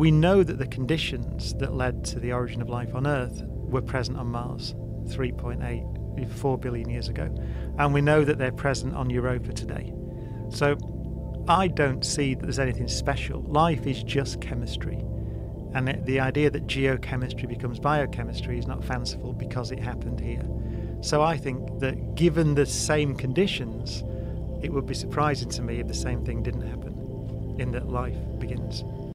we know that the conditions that led to the origin of life on Earth were present on Mars 3.8, 4 billion years ago. And we know that they're present on Europa today. So I don't see that there's anything special. Life is just chemistry. And the idea that geochemistry becomes biochemistry is not fanciful because it happened here. So I think that given the same conditions, it would be surprising to me if the same thing didn't happen in that life begins.